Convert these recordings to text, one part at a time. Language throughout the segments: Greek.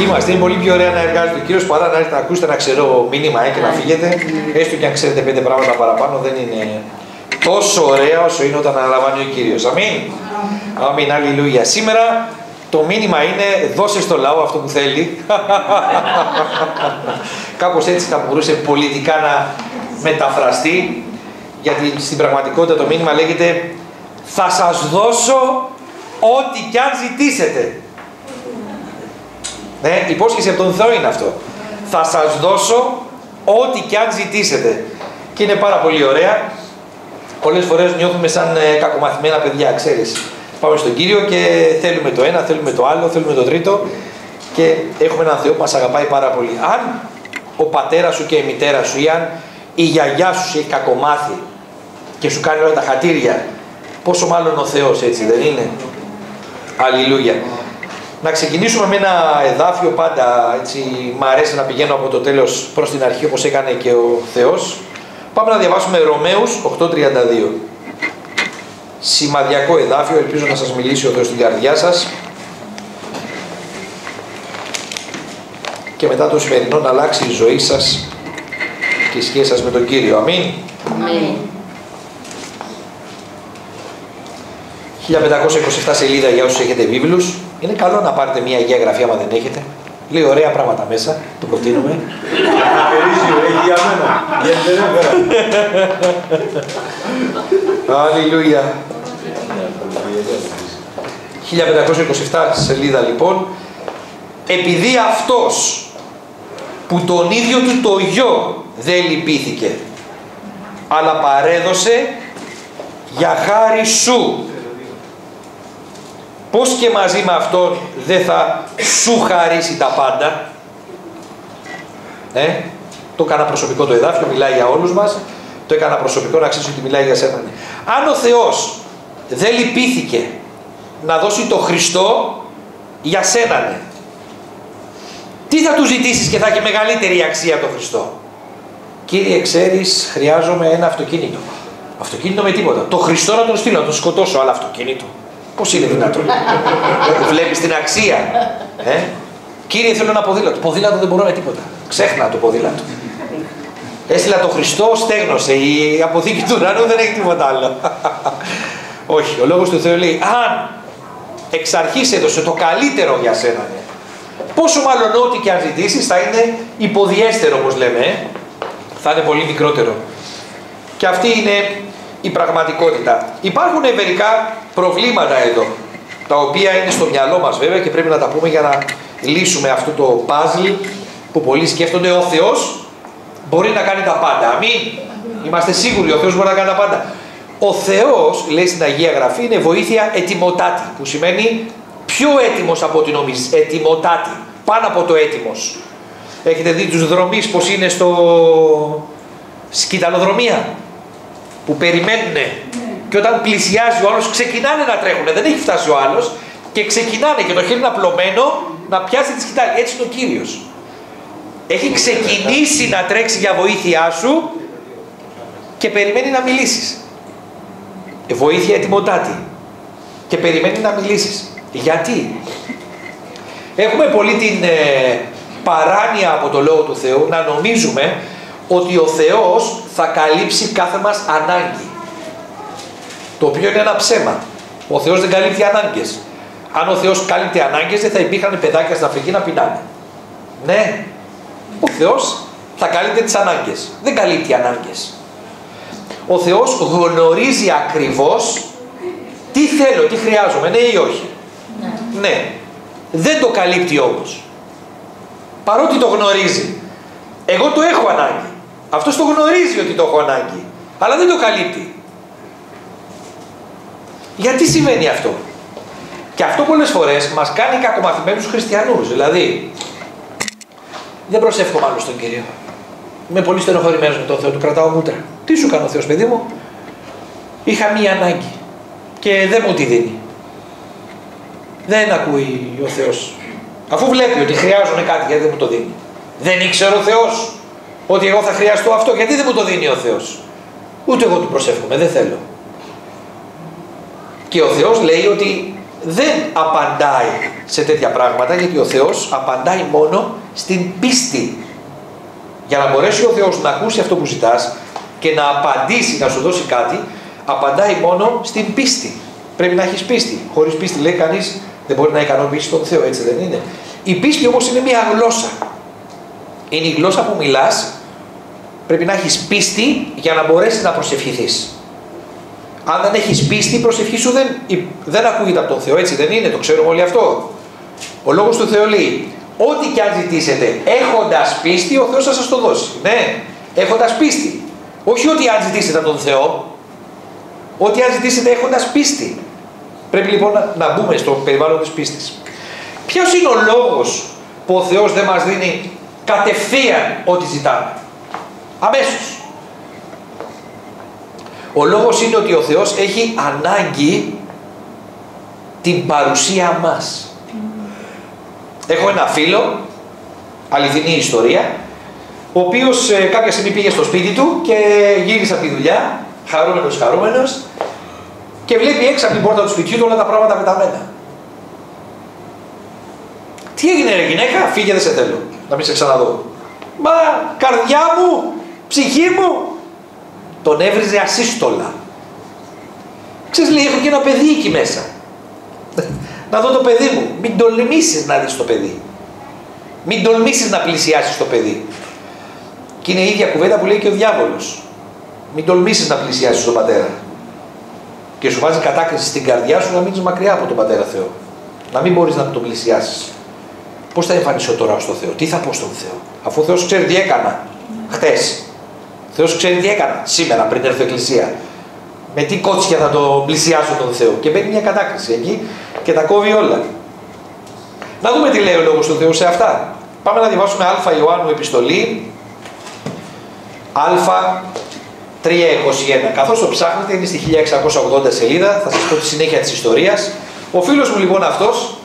Είμαστε, είναι πολύ πιο ωραία να εργάζεται ο κύριος παρά να έρθετε να ακούσετε ένα ξερό μήνυμα ε, και να φύγετε. Έστω και αν ξέρετε πέντε πράγματα παραπάνω, δεν είναι τόσο ωραία όσο είναι όταν αναλαμβάνει ο κύριος. Αμήν. Αμήν, αλληλούια. Σήμερα το μήνυμα είναι δώσε στο λαό αυτό που θέλει. Κάπως έτσι θα μπορούσε πολιτικά να μεταφραστεί, γιατί στην πραγματικότητα το μήνυμα λέγεται θα σας δώσω ό,τι κι αν ζητήσετε. Ναι, υπόσχεση από τον Θεό είναι αυτό. Θα σας δώσω ό,τι κι αν ζητήσετε. Και είναι πάρα πολύ ωραία. Πολλές φορές νιώθουμε σαν ε, κακομαθημένα παιδιά, ξέρεις. Πάμε στον Κύριο και θέλουμε το ένα, θέλουμε το άλλο, θέλουμε το τρίτο και έχουμε έναν Θεό που μας αγαπάει πάρα πολύ. Αν ο πατέρας σου και η μητέρα σου ή αν η γιαγιά σου έχει κακομάθει και σου κάνει όλα τα χατήρια, πόσο μάλλον ο Θεός έτσι δεν είναι; Αλληλούια. Να ξεκινήσουμε με ένα εδάφιο πάντα, έτσι μ' αρέσει να πηγαίνω από το τέλος προς την αρχή όπως έκανε και ο Θεός. Πάμε να διαβάσουμε Ρωμαίους 8.32. Σημαδιακό εδάφιο, ελπίζω να σας μιλήσει ο Θεός στην καρδιά σας. Και μετά το σημερινό να αλλάξει η ζωή σας και η σχέση σας με τον Κύριο. Αμήν. Αμήν. 1527 σελίδα για όσους έχετε βίβλους. Είναι καλό να πάρετε μια Αγία Γραφή άμα δεν έχετε. Λέει ωραία πράγματα μέσα, το προτείνουμε. Περίσσιο, έχει για μένα. Γιατί δεν έφερα. Αλληλούια. 1527 σελίδα λοιπόν. Επειδή αυτός που τον ίδιο του το γιο δεν λυπήθηκε, αλλά παρέδωσε για χάρη σου. Πώς και μαζί με αυτόν δεν θα σου χαρίσει τα πάντα. Ε, το έκανα προσωπικό το εδάφιο, μιλάει για όλους μας. Το έκανα προσωπικό να ξέρεις ότι μιλάει για σένα. Αν ο Θεός δεν λυπήθηκε να δώσει το Χριστό για σένα, ναι. Τι θα του ζητήσεις και θα έχει μεγαλύτερη αξία το Χριστό; Κύριε, ξέρεις, χρειάζομαι ένα αυτοκίνητο. Αυτοκίνητο με τίποτα. Το Χριστό να τον στείλω, να τον σκοτώσω, αλλά αυτοκίνητο. Πώς είναι δυνατόν; Βλέπεις την αξία. Ε; Κύριε, θέλω ένα ποδήλατο. Ποδήλατο δεν μπορώ με τίποτα. Ξέχνα το ποδήλατο. Έστειλα το Χριστό, στέγνωσε. Η αποθήκη του ουρανού δεν έχει τίποτα άλλο. Όχι, ο λόγος του Θεού λέει, αν εξ αρχής έδωσε το καλύτερο για σένα, ναι. πόσο μάλλον ό,τι και αν ζητήσεις θα είναι υποδιέστερο όπως λέμε, ε; θα είναι πολύ μικρότερο. Και αυτή είναι η πραγματικότητα. Υπάρχουν μερικά προβλήματα εδώ, τα οποία είναι στο μυαλό μας βέβαια και πρέπει να τα πούμε για να λύσουμε αυτό το παζλ που πολλοί σκέφτονται ο Θεός μπορεί να κάνει τα πάντα. Αμήν. Είμαστε σίγουροι ο Θεός μπορεί να κάνει τα πάντα. Ο Θεός, λέει στην Αγία Γραφή, είναι βοήθεια ετοιμοτάτη, που σημαίνει πιο έτοιμος από ό,τι νομίζεις. Ετοιμοτάτη, πάνω από το έτοιμος. Έχετε δει τους δρομείς πως είναι στο σκηταλοδρομία, που περιμένουν και όταν πλησιάζει ο άλλος ξεκινάνε να τρέχουν. Δεν έχει φτάσει ο άλλος και ξεκινάνε και το χέρι είναι απλωμένο να πιάσει τη σκητάλη. Έτσι είναι ο Κύριος. Έχει ξεκινήσει να τρέξει για βοήθειά σου και περιμένει να μιλήσεις. Ε, βοήθεια ετοιμοτάτη. Και περιμένει να μιλήσεις. Γιατί; Έχουμε πολύ την ε, παράνοια από το Λόγο του Θεού να νομίζουμε ότι ο Θεός θα καλύψει κάθε μας ανάγκη. Το οποίο είναι ένα ψέμα. Ο Θεός δεν καλύπτει ανάγκες. Αν ο Θεός κάλυπτε ανάγκες δεν θα υπήρχαν παιδάκια στην Αφρική να πεινάνε. Ναι, ο Θεός θα καλύπτει τις ανάγκες. Δεν καλύπτει ανάγκες. Ο Θεός γνωρίζει ακριβώς τι θέλω, τι χρειάζομαι, ναι ή όχι. Ναι. ναι. Δεν το καλύπτει όμως. Παρότι το γνωρίζει. Εγώ το έχω ανάγκη. Αυτός το γνωρίζει ότι το έχω ανάγκη. Αλλά δεν το καλύπτει. Γιατί συμβαίνει αυτό; Και αυτό πολλές φορές μας κάνει κακομαθημένους χριστιανούς. Δηλαδή, δεν προσεύχομαι άλλο στον Κύριο. Είμαι πολύ στενοχωρημένος με τον Θεό, του κρατάω μούτρα. Τι σου κάνει ο Θεός παιδί μου; Είχα μία ανάγκη και δεν μου τη δίνει. Δεν ακούει ο Θεός. Αφού βλέπει ότι χρειάζομαι κάτι γιατί δεν μου το δίνει. Δεν ήξερε ο Θεός ότι εγώ θα χρειαστώ αυτό γιατί δεν μου το δίνει ο Θεός; Ούτε εγώ του προσεύχομαι, δεν θέλω. Και ο Θεός λέει ότι δεν απαντάει σε τέτοια πράγματα γιατί ο Θεός απαντάει μόνο στην πίστη. Για να μπορέσει ο Θεός να ακούσει αυτό που ζητάς και να απαντήσει, να σου δώσει κάτι, απαντάει μόνο στην πίστη. Πρέπει να έχεις πίστη. Χωρίς πίστη λέει κανείς δεν μπορεί να ικανοποιήσει τον Θεό, έτσι δεν είναι. Η πίστη όμως είναι μια γλώσσα. Είναι η γλώσσα που μιλάς, πρέπει να έχεις πίστη για να μπορέσεις να προσευχηθείς. Αν δεν έχεις πίστη, η προσευχή σου δεν, δεν ακούγεται από τον Θεό, έτσι δεν είναι, το ξέρουμε όλοι αυτό. Ο λόγος του Θεού λέει, ό,τι και αν ζητήσετε έχοντας πίστη, ο Θεός θα σας το δώσει. Ναι, έχοντας πίστη. Όχι ότι αν ζητήσετε από τον Θεό, ότι αν ζητήσετε έχοντας πίστη. Πρέπει λοιπόν να, να μπούμε στο περιβάλλον της πίστης. Ποιος είναι ο λόγος που ο Θεός δεν μας δίνει κατευθείαν ό,τι ζητάμε. Αμέσως. Ο λόγος είναι ότι ο Θεός έχει ανάγκη την παρουσία μας. Έχω ένα φίλο, αληθινή ιστορία, ο οποίος ε, κάποια στιγμή πήγε στο σπίτι του και γύρισε από τη δουλειά, χαρούμενος χαρούμενος, και βλέπει έξω από την πόρτα του σπιτιού του όλα τα πράγματα πεταμένα. Τι έγινε ρε γυναίκα, φύγε δεν σε θέλω, να μην σε ξαναδώ. Μα καρδιά μου, ψυχή μου, τον έβριζε ασύστολα. Ξέρεις λέει, έχω και ένα παιδί εκεί μέσα. να δω το παιδί μου. Μην τολμήσεις να δεις το παιδί. Μην τολμήσεις να πλησιάσεις το παιδί. Και είναι η ίδια κουβέντα που λέει και ο διάβολος. Μην τολμήσεις να πλησιάσεις τον πατέρα. Και σου βάζει κατάκριση στην καρδιά σου να μείνεις μακριά από τον πατέρα Θεό. Να μην μπορείς να τον πλησιάσεις. Πώς θα εμφανίσω τώρα στο Θεό, τι θα πω στον Θεό, αφού ο Θεός ξέρει τι έκανα χτε. Ο Θεός ξέρει τι έκανα σήμερα πριν έρθω εκκλησία. Με τι κότσια θα το πλησιάσω τον Θεό; Και μπαίνει μια κατάκριση εκεί και τα κόβει όλα. Να δούμε τι λέει ο λόγος του Θεού σε αυτά. Πάμε να διαβάσουμε Α Ιωάννου επιστολή. Α 3.21. Καθώς το ψάχνετε είναι στη 1680 σελίδα, θα σας πω τη συνέχεια της ιστορίας. Ο φίλος μου λοιπόν αυτός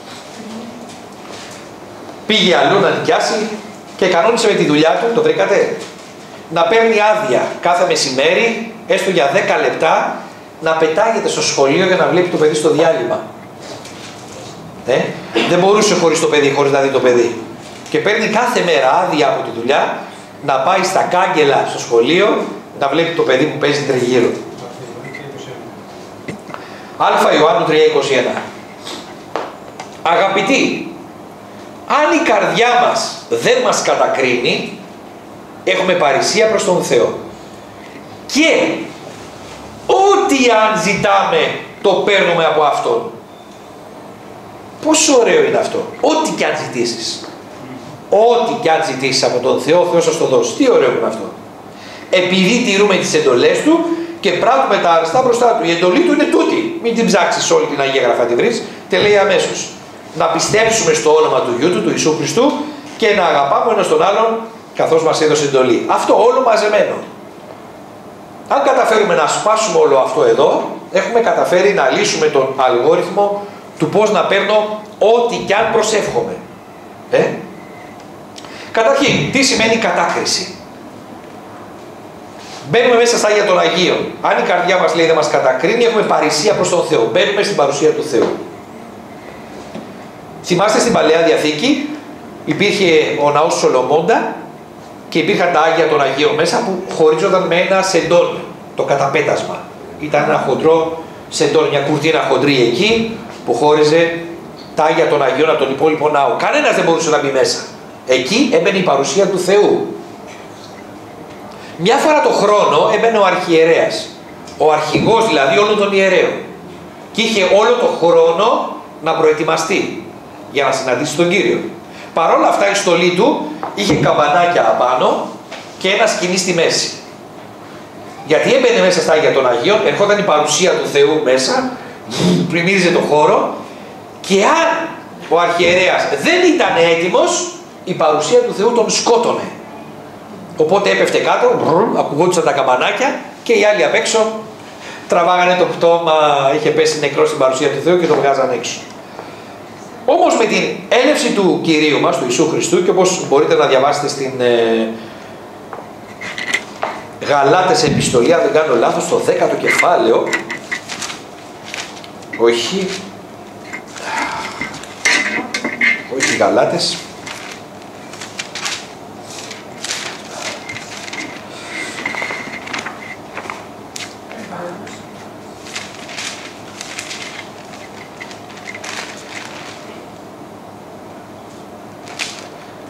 πήγε αλλού να νοικιάσει και κανόνισε με τη δουλειά του, το βρήκατε, να παίρνει άδεια κάθε μεσημέρι, έστω για 10 λεπτά, να πετάγεται στο σχολείο για να βλέπει το παιδί στο διάλειμμα. Ε; Δεν μπορούσε χωρίς το παιδί, χωρίς να δει το παιδί. Και παίρνει κάθε μέρα άδεια από τη δουλειά να πάει στα κάγκελα στο σχολείο να βλέπει το παιδί που παίζει τριγύρω. Α Ιωάννου 3.21 Αγαπητοί, αν η καρδιά μας δεν μας κατακρίνει, έχουμε παρησία προς τον Θεό. Και ό,τι αν ζητάμε, το παίρνουμε από Αυτόν. Πόσο ωραίο είναι αυτό. Ό,τι και αν ζητήσεις. Ό,τι και αν ζητήσεις από τον Θεό, ο Θεός θα το δώσει. Τι ωραίο είναι αυτό επειδή τηρούμε τις εντολές του και πράττουμε τα αριστά μπροστά του. Η εντολή του είναι τούτη. Μην την ψάξεις όλη την Αγία Γραφά τη βρεις. Τελείω αμέσως. Να πιστέψουμε στο όνομα του Γιού του, του Ιησού Χριστού και να αγαπάμε ένα τον άλλον καθώς μας έδωσε εντολή. Αυτό όλο μαζεμένο. Αν καταφέρουμε να σπάσουμε όλο αυτό εδώ, έχουμε καταφέρει να λύσουμε τον αλγόριθμο του πώς να παίρνω ό,τι κι αν προσεύχομαι. Ε; Καταρχήν, τι σημαίνει κατάκριση; Μπαίνουμε μέσα στα Άγια των Αγίων. Αν η καρδιά μας λέει δεν μας κατακρίνει, έχουμε παρησία προς τον Θεό. Μπαίνουμε στην παρουσία του Θεού. Θυμάστε στην Παλαιά Διαθήκη υπήρχε ο ναός Σολομώντα και υπήρχαν τα Άγια των Αγίων μέσα που χωρίζονταν με ένα σεντόνι, το καταπέτασμα. Ήταν ένα χοντρό σεντόνι, μια κουρτίνα χοντρή εκεί που χώριζε τα Άγια των Αγίων από τον υπόλοιπο ναό. Κανένας δεν μπορούσε να μπει μέσα. Εκεί έμπαινε η παρουσία του Θεού. Μια φορά το χρόνο έμπαινε ο αρχιερέας, ο αρχηγός δηλαδή όλων των ιερέων και είχε όλο το χρόνο να προετοιμαστεί για να συναντήσει τον Κύριο. Παρ' όλα αυτά η στολή του είχε καμπανάκια απάνω και ένα σκηνή στη μέση. Γιατί έμπαινε μέσα στα Άγια των Αγίων, ερχόταν η παρουσία του Θεού μέσα, πλημμύριζε το χώρο και αν ο αρχιερέας δεν ήταν έτοιμος, η παρουσία του Θεού τον σκότωνε. Οπότε έπεφτε κάτω, ακουγόντουσαν τα καμπανάκια και οι άλλοι απ' έξω τραβάγανε το πτώμα, είχε πέσει νεκρός στην παρουσία του Θεού και το βγάζαν έξω. Όμως με την έλευση του Κυρίου μας, του Ιησού Χριστού και όπως μπορείτε να διαβάσετε στην ε, Γαλάτες επιστολή, αν δεν κάνω λάθος, στο 10ο κεφάλαιο, όχι, όχι Γαλάτες,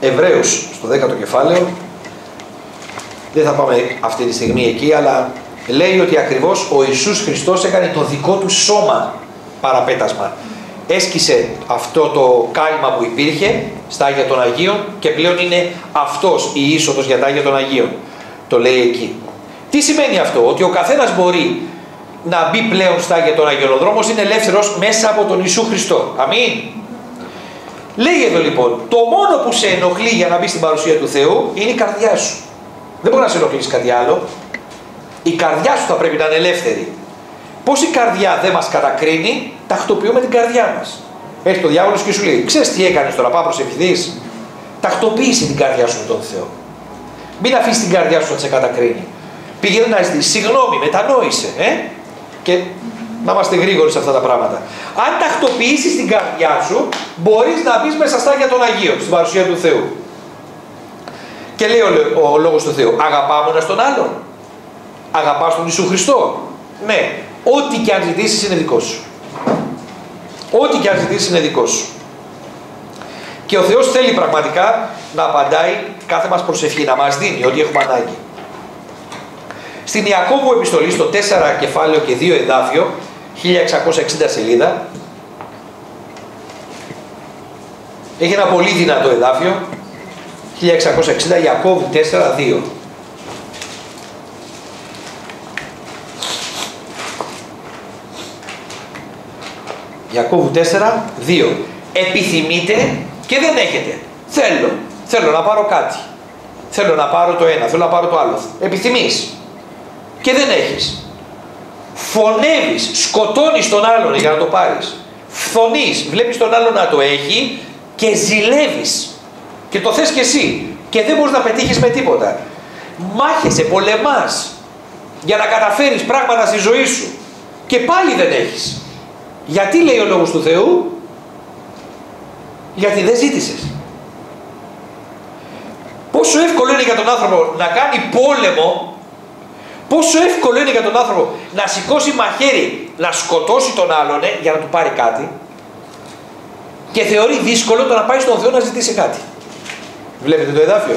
Εβραίους στο 10ο κεφάλαιο δεν θα πάμε αυτή τη στιγμή εκεί αλλά λέει ότι ακριβώς ο Ιησούς Χριστός έκανε το δικό του σώμα παραπέτασμα έσκησε αυτό το κάλυμα που υπήρχε στα Άγια των Αγίων και πλέον είναι αυτός η είσοδος για τα Άγια των Αγίων. Το λέει εκεί. Τι σημαίνει αυτό, ότι ο καθένας μπορεί να μπει πλέον στα Άγια των Αγίων. Ο δρόμος είναι ελεύθερος μέσα από τον Ιησού Χριστό. Αμήν. Λέει εδώ λοιπόν, το μόνο που σε ενοχλεί για να μπεις στην παρουσία του Θεού είναι η καρδιά σου. Δεν μπορεί να σε ενοχλήσει κάτι άλλο. Η καρδιά σου θα πρέπει να είναι ελεύθερη. Πώς η καρδιά δεν μας κατακρίνει, τακτοποιούμε την καρδιά μας. Έχει το διάβολος και σου λέει: Ξέρεις τι έκανες τώρα, πάω προσευχηθεί. Τακτοποίησε την καρδιά σου με τον Θεό. Μην αφήσεις την καρδιά σου να σε κατακρίνει. Πήγαινε να ζητήσει συγγνώμη, μετανόησε. Ε; Και να είμαστε γρήγοροι σε αυτά τα πράγματα. Αν τακτοποιήσεις την καρδιά σου, μπορείς να μπεις μέσα στα για τον Αγίο, στην παρουσία του Θεού. Και λέει ο, ο, ο λόγος του Θεού: Αγαπάμε ένας τον άλλον. Αγαπάς τον Ιησού Χριστό. Ναι, ό,τι και αν ζητήσεις είναι δικό σου. Ό,τι και αν ζητήσεις είναι δικό σου. Και ο Θεός θέλει πραγματικά να απαντάει κάθε μας προσευχή, να μας δίνει ό,τι έχουμε ανάγκη. Στην Ιακώβου επιστολή, στο 4 κεφάλαιο και 2 εδάφιο, 1660 σελίδα, έχει ένα πολύ δυνατό εδάφιο, 1660, Ιακώβου 4, 2. Ιακώβου 4, 2. Επιθυμείτε και δεν έχετε. Θέλω. Θέλω να πάρω κάτι. Θέλω να πάρω το ένα, θέλω να πάρω το άλλο. Επιθυμείς. Και δεν έχεις. Φωνεύεις, σκοτώνεις τον άλλον για να το πάρεις. Φθονείς, βλέπεις τον άλλον να το έχει και ζηλεύεις. Και το θες και εσύ. Και δεν μπορείς να πετύχεις με τίποτα. Μάχεσαι, πολεμάς για να καταφέρεις πράγματα στη ζωή σου. Και πάλι δεν έχεις. Γιατί λέει ο Λόγος του Θεού, γιατί δεν ζήτησες. Πόσο εύκολο είναι για τον άνθρωπο να κάνει πόλεμο, πόσο εύκολο είναι για τον άνθρωπο να σηκώσει μαχαίρι, να σκοτώσει τον άλλον ε, για να του πάρει κάτι και θεωρεί δύσκολο το να πάει στον Θεό να ζητήσει κάτι. Βλέπετε το εδάφιο.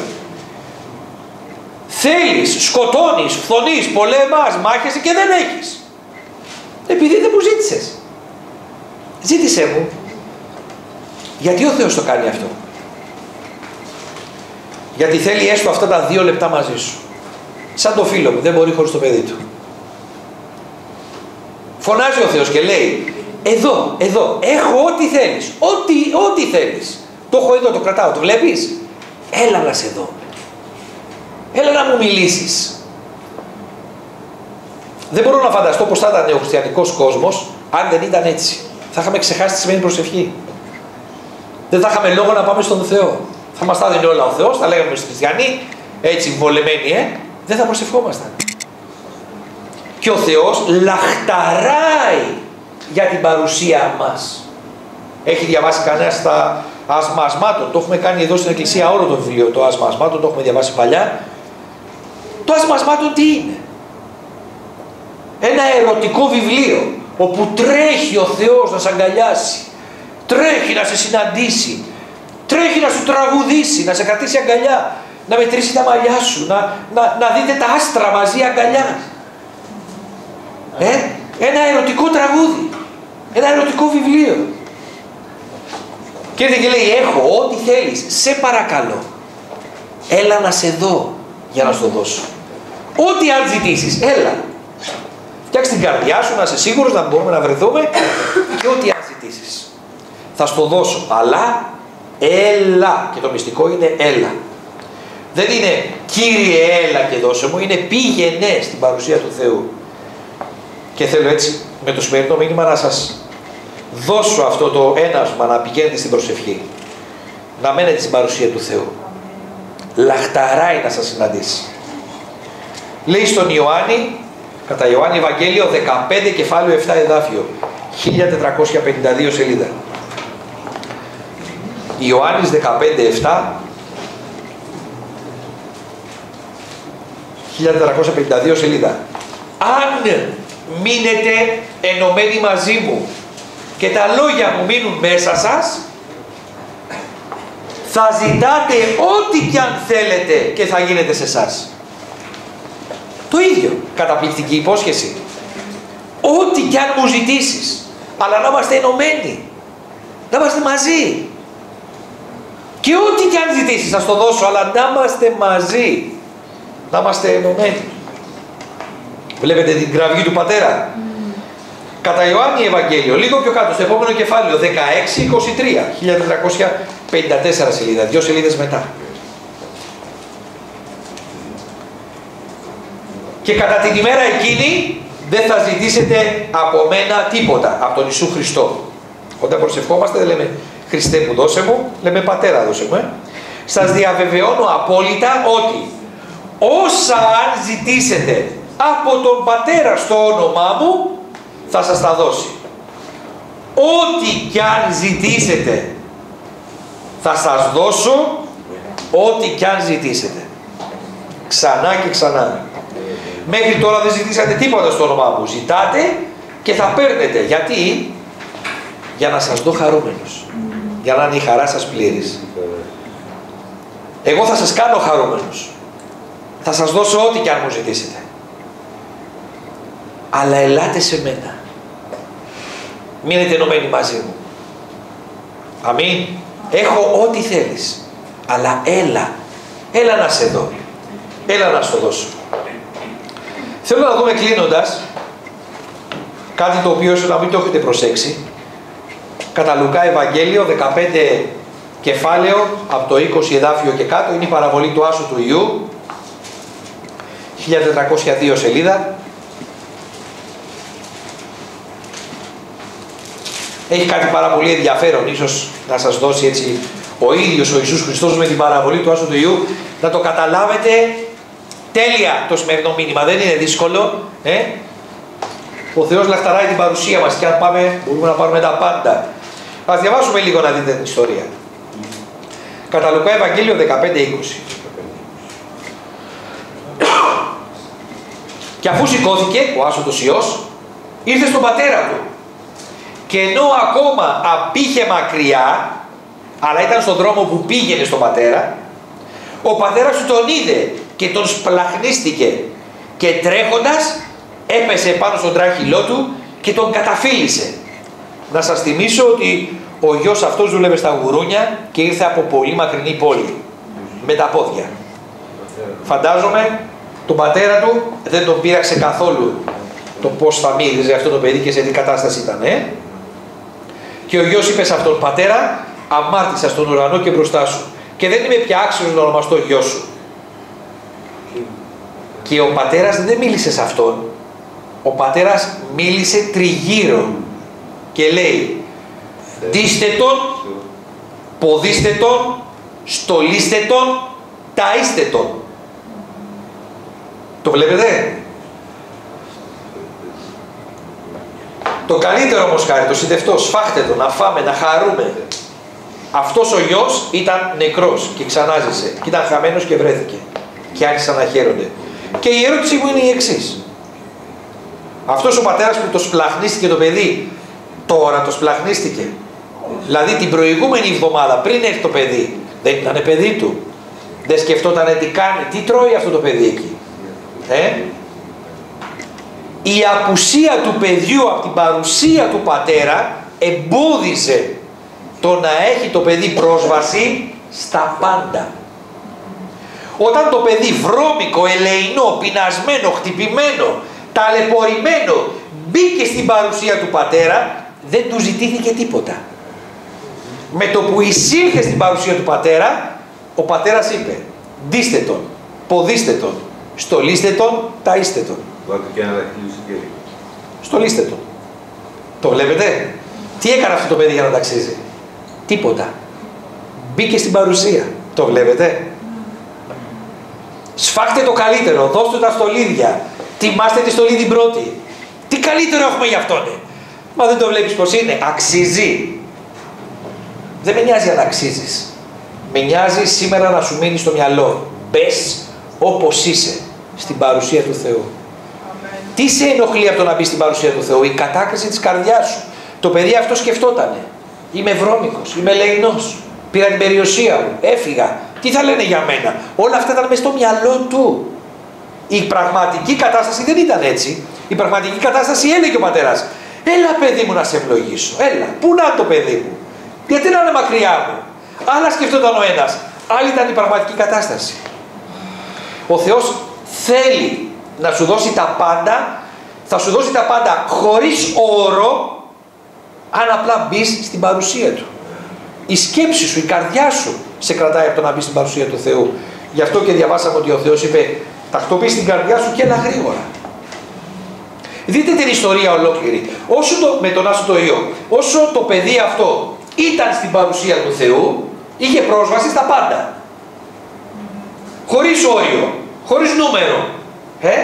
Θέλεις, σκοτώνεις, φθονείς, πολέμας, μάχεσαι και δεν έχεις. Επειδή δεν μου ζήτησες. Ζήτησέ μου. Γιατί ο Θεός το κάνει αυτό; Γιατί θέλει έστω αυτά τα δύο λεπτά μαζί σου. Σαν το φίλο μου, δεν μπορεί χωρίς το παιδί του. Φωνάζει ο Θεός και λέει, εδώ, εδώ, έχω ό,τι θέλεις, ό,τι, ό,τι θέλεις. Το έχω εδώ, το κρατάω, το βλέπεις; Έλα να σε δω. Έλα να μου μιλήσεις. Δεν μπορώ να φανταστώ πως θα ήταν ο χριστιανικός κόσμος αν δεν ήταν έτσι θα είχαμε ξεχάσει τι σημαίνει προσευχή. Δεν θα είχαμε λόγο να πάμε στον Θεό. Θα μας τα δίνει όλα ο Θεός, θα λέγαμε στους χριστιανοί, έτσι βολεμένοι, ε, δεν θα προσευχόμασταν. Και ο Θεός λαχταράει για την παρουσία μας. Έχει διαβάσει κανένας τα άσμα ασμάτων. Το έχουμε κάνει εδώ στην εκκλησία όλο το βιβλίο, το άσμα ασμάτων, το έχουμε διαβάσει παλιά. Το άσμα ασμάτων τι είναι; Ένα ερωτικό βιβλίο όπου τρέχει ο Θεός να σε αγκαλιάσει, τρέχει να σε συναντήσει, τρέχει να σου τραγουδήσει, να σε κρατήσει αγκαλιά, να μετρήσει τα μαλλιά σου, να, να, να δείτε τα άστρα μαζί αγκαλιά. Ε, ένα ερωτικό τραγούδι, ένα ερωτικό βιβλίο. Και έρχεται και λέει, έχω ό,τι θέλεις, σε παρακαλώ, έλα να σε δω για να σου το δώσω. Ό,τι αν ζητήσεις, έλα, Φτιάξει την καρδιά σου να είσαι σίγουρος να μπορούμε να βρεθούμε και ό,τι αν ζητήσεις. Θα στο δώσω. Αλλά έλα. Και το μυστικό είναι έλα. Δεν είναι Κύριε έλα και δώσε μου, είναι πήγαινε στην παρουσία του Θεού. Και θέλω έτσι με το σημερινό μήνυμα να σας δώσω αυτό το ένασμα να πηγαίνετε στην προσευχή. Να μένετε στην παρουσία του Θεού. Λαχταράει να σας συναντήσει. Λέει στον Ιωάννη Κατά Ιωάννη Ευαγγέλιο 15 κεφάλαιο 7 εδάφιο. 1452 σελίδα. Ιωάννης 15-7 1452 σελίδα. Αν μείνετε ενωμένοι μαζί μου και τα λόγια μου μείνουν μέσα σας, θα ζητάτε ό,τι κι αν θέλετε και θα γίνεται σε εσάς. Το ίδιο. Καταπληκτική υπόσχεση. Ό,τι κι αν μου ζητήσεις. Αλλά να είμαστε ενωμένοι. Να είμαστε μαζί. Και ό,τι κι αν ζητήσεις θα στο δώσω, αλλά να είμαστε μαζί. Να είμαστε ενωμένοι. Βλέπετε την κραυγή του πατέρα. Κατά Ιωάννη Ευαγγέλιο, λίγο πιο κάτω, στο επόμενο κεφάλαιο, 16-23, 1454 σελίδα, δύο σελίδες μετά. Και κατά την ημέρα εκείνη δεν θα ζητήσετε από μένα τίποτα, από τον Ιησού Χριστό. Όταν προσευχόμαστε δεν λέμε Χριστέ μου δώσε μου, λέμε Πατέρα δώσε μου. Ε. Σας διαβεβαιώνω απόλυτα ότι όσα αν ζητήσετε από τον Πατέρα στο όνομά μου θα σας τα δώσει. Ό,τι κι αν ζητήσετε θα σας δώσω ό,τι κι αν ζητήσετε. Ξανά και ξανά. Μέχρι τώρα δεν ζητήσατε τίποτα στο όνομά μου. Ζητάτε και θα παίρνετε. Γιατί; Για να σας δω χαρούμενος. Για να είναι η χαρά σας πλήρης. Εγώ θα σας κάνω χαρούμενος. Θα σας δώσω ό,τι κι αν μου ζητήσετε. Αλλά ελάτε σε μένα. Μείνετε ενωμένοι μαζί μου. Αμήν. Έχω ό,τι θέλεις. Αλλά έλα. Έλα να σε δω. Έλα να σου δώσω. Θέλω να δούμε κλείνοντας κάτι το οποίο ίσως να μην το έχετε προσέξει. Κατά Λουκά Ευαγγέλιο 15 κεφάλαιο από το 20 εδάφιο και κάτω είναι η παραβολή του Άσου του Ιού 1402 σελίδα Έχει κάτι πάρα πολύ ενδιαφέρον, ίσως να σας δώσει έτσι ο ίδιος ο Ιησούς Χριστός με την παραβολή του Άσου του Ιού, να το καταλάβετε τέλεια το σημερινό μήνυμα. Δεν είναι δύσκολο. Ε; Ο Θεός λαχταράει την παρουσία μας και αν πάμε μπορούμε να πάρουμε τα πάντα. Ας διαβάσουμε λίγο να δείτε την ιστορία. Κατά Λουκά Ευαγγέλιο 15-20. Και αφού σηκώθηκε ο Άσοτος Υιός, ήρθε στον πατέρα του και ενώ ακόμα απήχε μακριά, αλλά ήταν στον δρόμο που πήγαινε στον πατέρα, ο πατέρας του τον είδε και τον σπλαχνίστηκε και τρέχοντας έπεσε πάνω στον τράχυλό του και τον καταφύλισε. Να σας θυμίσω ότι ο γιος αυτός δούλευε στα γουρούνια και ήρθε από πολύ μακρινή πόλη με τα πόδια. Φαντάζομαι τον πατέρα του δεν τον πείραξε καθόλου το πώς θα μύριζε αυτό το παιδί και σε τι κατάσταση ήταν. Ε; Και ο γιος είπε σε αυτόν, πατέρα, αμάρτησα στον ουρανό και μπροστά σου. Και δεν είμαι πια άξιος να ονομαστώ γιος σου. Και ο πατέρας δεν μίλησε σε αυτόν. Ο πατέρας μίλησε τριγύρω και λέει «Δίστε τον, ποδίστε τον, στολίστε τον, ταΐστε τον». Το βλέπετε; Το καλύτερο όμως χάρη, το συντευτό, σφάχτε το, να φάμε, να χαρούμε. Αυτός ο γιος ήταν νεκρός και ξανάζησε. Και ήταν χαμένος και βρέθηκε. Και άρχισαν να χαίρονται. Και η ερώτησή μου είναι η εξής. Αυτός ο πατέρας που το σπλαχνίστηκε το παιδί, τώρα το σπλαχνίστηκε. Δηλαδή την προηγούμενη εβδομάδα, πριν έρθει το παιδί, δεν ήταν παιδί του. Δεν σκεφτόταν τι κάνει, τι τρώει αυτό το παιδί εκεί. Ε; η απουσία του παιδιού από την παρουσία του πατέρα εμπόδιζε το να έχει το παιδί πρόσβαση στα πάντα. Όταν το παιδί βρώμικο, ελεηνό, πεινασμένο, χτυπημένο, ταλαιπωρημένο μπήκε στην παρουσία του πατέρα, δεν του ζητήθηκε τίποτα. Με το που εισήλθε στην παρουσία του πατέρα, ο πατέρας είπε, ντύστε τον, ποδίστε τον, στολίστε τον, ταΐστε τον. Βάλτε και ένα Στολίστε το. Το βλέπετε; Τι έκανε αυτό το παιδί για να ταξίζει; Τίποτα. Μπήκε στην παρουσία. Το βλέπετε; Σφάχτε το καλύτερο. Δώστε τα στολίδια. Τιμάστε τη στολή την πρώτη. Τι καλύτερο έχουμε για αυτόν. Μα δεν το βλέπεις πως είναι. Αξίζει. Δεν με νοιάζει αν αξίζεις. Με νοιάζει σήμερα να σου μείνει στο μυαλό. Μπε όπως είσαι στην παρουσία του Θεού. Τι σε ενοχλεί από το να μπει στην παρουσία του Θεού, η κατάκριση της καρδιάς σου. Το παιδί αυτό σκεφτότανε. Είμαι βρώμικος, είμαι λεϊνό. Πήρα την περιουσία μου, έφυγα. Τι θα λένε για μένα; Όλα αυτά ήταν μέσα στο μυαλό του. Η πραγματική κατάσταση δεν ήταν έτσι. Η πραγματική κατάσταση έλεγε ο πατέρας. Έλα παιδί μου να σε ευλογήσω. Έλα. Πού να είναι το παιδί μου; Γιατί να είναι μακριά μου; Άλλα σκεφτόταν ο ένας. Άλλη ήταν η πραγματική κατάσταση. Ο Θεός θέλει να σου δώσει τα πάντα, θα σου δώσει τα πάντα χωρίς όρο, αν απλά μπεις στην παρουσία Του. Η σκέψη σου, η καρδιά σου σε κρατάει από το να μπεις στην παρουσία του Θεού. Γι' αυτό και διαβάσαμε ότι ο Θεός είπε τακτοποιεί την καρδιά σου και έλα γρήγορα. Δείτε την ιστορία ολόκληρη. Όσο το, με τον Άσο το Υιό, όσο το παιδί αυτό ήταν στην παρουσία του Θεού, είχε πρόσβαση στα πάντα. Χωρίς όριο, χωρίς νούμερο. Ε;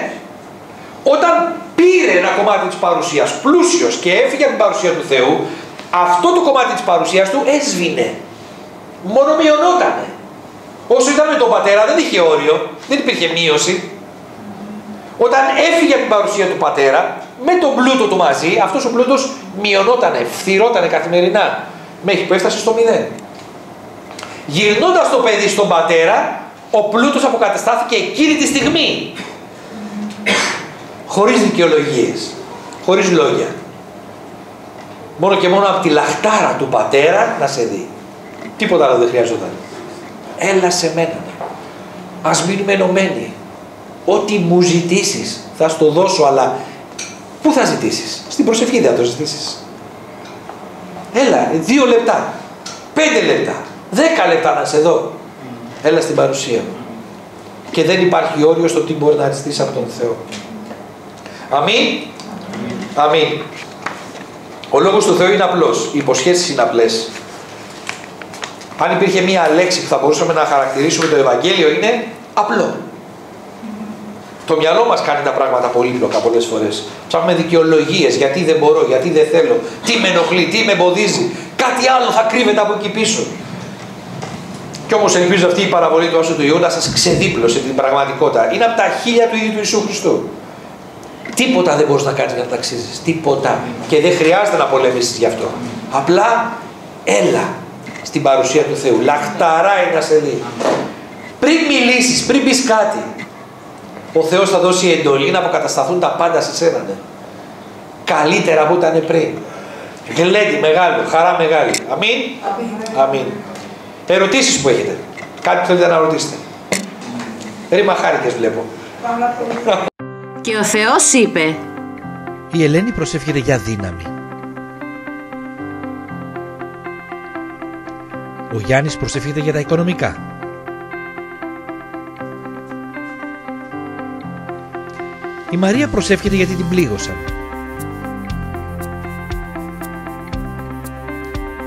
Όταν πήρε ένα κομμάτι της παρουσίας πλούσιος και έφυγε από την παρουσία του Θεού, αυτό το κομμάτι της παρουσίας του έσβηνε. Μόνο μειωνότανε. Όσο ήταν με τον πατέρα δεν είχε όριο, δεν υπήρχε μείωση. Όταν έφυγε από την παρουσία του πατέρα, με τον πλούτο του μαζί, αυτός ο πλούτος μειωνότανε, φθυρότανε καθημερινά, μέχρι που έφτασε στο μηδέν. Γυρνώντας το παιδί στον πατέρα, ο πλούτος αποκαταστάθηκε εκείνη τη στιγμή χωρίς δικαιολογίες, χωρίς λόγια. Μόνο και μόνο από τη λαχτάρα του πατέρα να σε δει. Τίποτα άλλο δεν χρειαζόταν. Έλα σε μένα. Ας μείνουμε ενωμένοι. Ό,τι μου ζητήσεις θα στο δώσω, αλλά πού θα ζητήσεις; Στην προσευχή δεν θα το ζητήσεις. Έλα, δύο λεπτά, πέντε λεπτά, δέκα λεπτά να σε δω. Έλα στην παρουσία μου. Και δεν υπάρχει όριο στο τι μπορεί να ζητήσει από τον Θεό. Αμήν. Αμήν. Ο λόγος του Θεού είναι απλός. Οι υποσχέσεις είναι απλές. Αν υπήρχε μία λέξη που θα μπορούσαμε να χαρακτηρίσουμε το Ευαγγέλιο είναι απλό. Το μυαλό μας κάνει τα πράγματα πολύπλοκα πολλές φορές. Ψάχνουμε δικαιολογίες, γιατί δεν μπορώ, γιατί δεν θέλω, τι με ενοχλεί, τι με εμποδίζει. Κάτι άλλο θα κρύβεται από εκεί πίσω. Κι όμως ελπίζω αυτή η παραβολή του Άσου του Ιού να σας ξεδίπλωσε την πραγματικότητα. Είναι από τα χίλια του ίδιου του Ιησού Χριστού. Τίποτα δεν μπορείς να κάνεις για να ταξίζεις. Τίποτα. Και δεν χρειάζεται να πολεμήσεις γι' αυτό. Απλά έλα στην παρουσία του Θεού. Λαχταράει να σε δει. Πριν μιλήσεις, πριν πεις κάτι, ο Θεός θα δώσει εντολή να αποκατασταθούν τα πάντα σε σένα. Ναι. Καλύτερα από ήταν πριν. Γλέντι μεγάλο, χαρά μεγάλη. Αμήν. Αμήν. Ερωτήσεις που έχετε. Κάτι που θέλετε να ρωτήσετε. Ρήμα χάρηκες βλέπω. Και ο Θεός είπε Η Ελένη προσεύχεται για δύναμη. Ο Γιάννης προσεύχεται για τα οικονομικά. Η Μαρία προσεύχεται γιατί την πλήγωσαν.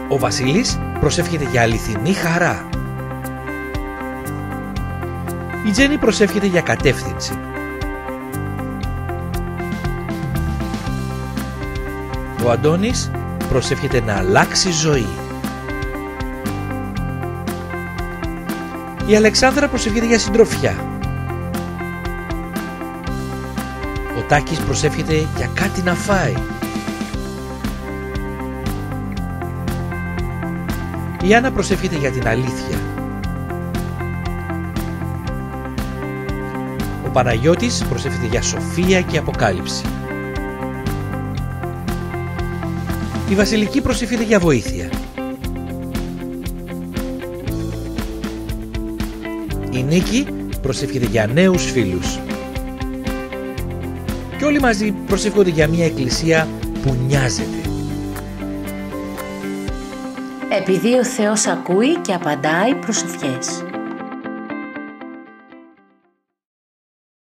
Ο Βασίλης προσεύχεται για αληθινή χαρά. Η Τζέννη προσεύχεται για κατεύθυνση. Ο Αντώνης προσεύχεται να αλλάξει ζωή. Η Αλεξάνδρα προσεύχεται για συντροφιά. Ο Τάκης προσεύχεται για κάτι να φάει. Η Άννα προσεύχεται για την αλήθεια. Ο Παναγιώτης προσεύχεται για σοφία και αποκάλυψη. Η Βασιλική προσεύχεται για βοήθεια. Η Νίκη προσεύχεται για νέους φίλους. Και όλοι μαζί προσεύχονται για μια εκκλησία που νοιάζεται. Επειδή ο Θεός ακούει και απαντάει προσευχές.